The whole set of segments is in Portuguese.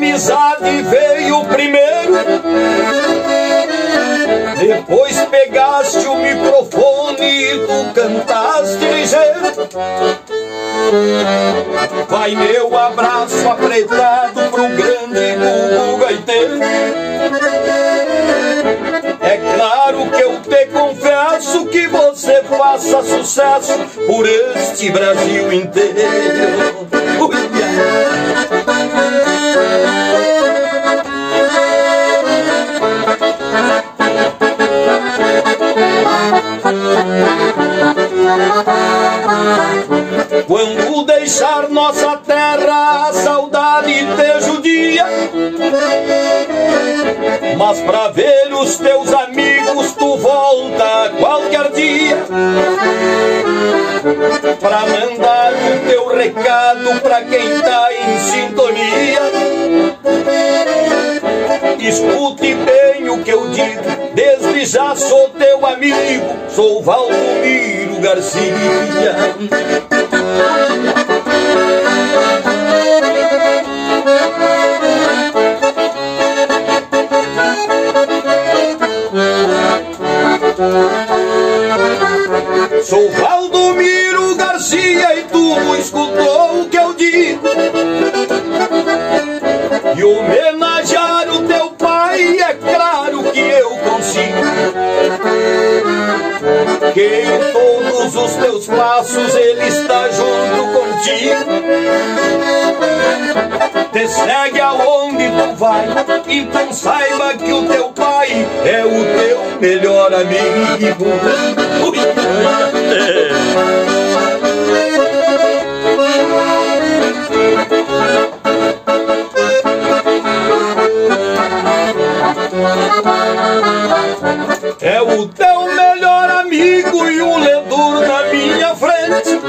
amizade veio primeiro. Depois pegaste o microfone e tu cantaste ligeiro. Vai meu abraço apertado pro grande Gugu Gaiteiro. É claro que eu te confesso que você faça sucesso por este Brasil inteiro. Quando deixar nossa terra, a saudade te judia. Mas pra ver os teus amigos, tu volta qualquer dia. Pra mandar o teu recado pra quem tá em sintonia. Escute bem o que eu digo, desde já sou teu amigo, sou Valdomiro Garcia. Sou Valdomiro Garcia e tu escutou o que eu digo. E homenagear o teu pai é claro que eu consigo. Que em todos os teus passos ele está junto contigo. Te segue aonde tu vai, então saiba que o teu pai é o teu melhor amigo. Ui. O teu melhor amigo e o ledor na minha frente.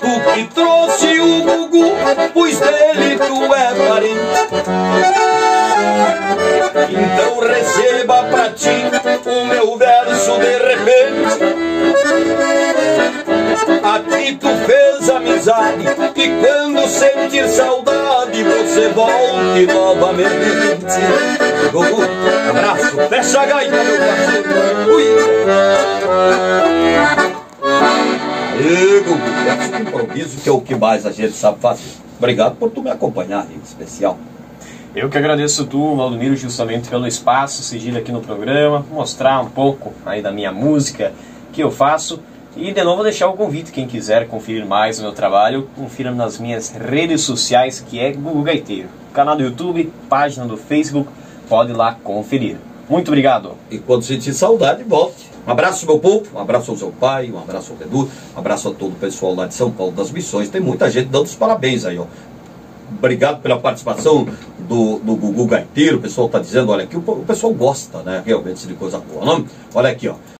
Tu que trouxe o Gugu, pois dele tu é parente. Então receba pra ti o meu verso de repente. Aqui tu fez amizade e quando sentir saudade você volte novamente. Gugu, abraço, fecha a gaita, meu parceiro. Ui. Ê, Gugu, esse improviso que é o que mais a gente sabe fazer. Obrigado por tu me acompanhar, em especial. Eu que agradeço tu, Valdomiro, justamente pelo espaço cedido aqui no programa, mostrar um pouco aí da minha música que eu faço. E de novo deixar o convite, quem quiser conferir mais o meu trabalho, confira nas minhas redes sociais, que é Google Gaiteiro. Canal do YouTube, página do Facebook, pode lá conferir. Muito obrigado. E quando sentir saudade, volte. Um abraço, meu povo, um abraço ao seu pai, um abraço ao Edu, um abraço a todo o pessoal lá de São Paulo das Missões. Tem muita gente dando os parabéns aí, ó. Obrigado pela participação do, do Gugu Gaiteiro. O pessoal está dizendo, olha aqui, o, o pessoal gosta, né, realmente, de coisa boa. Não? Olha aqui, ó.